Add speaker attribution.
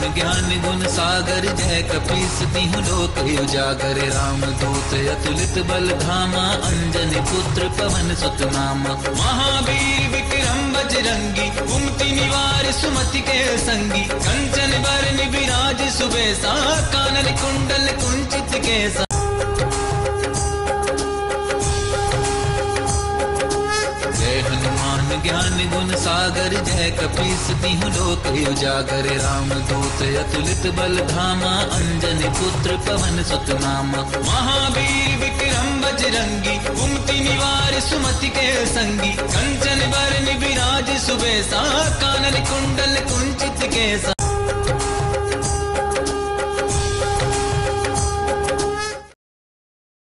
Speaker 1: ज्ञान गुण सागर, जय कपीस तिहु लोक उजागर। राम दूत अतुलित बल धामा, अंजन पुत्र पवन सुत नामा। महावीर विक्रम बजरंगी कुमति निवार सुमति के संगी। कंचन बरन विराज सुबेसा, कानन कुंडल कुंचित केसा। जय ज्ञान गुण सागर, जय कपीस तिहु लोक उजागर। राम दूत अतुलित बल धामा अंजन पुत्र पवन सुत नामा महावीर विक्रम बजरंगी कुमति निवार सुमति के संगी। कंचन बरन विराज सुबेसा, कानन कुंडल कुंचित केसा।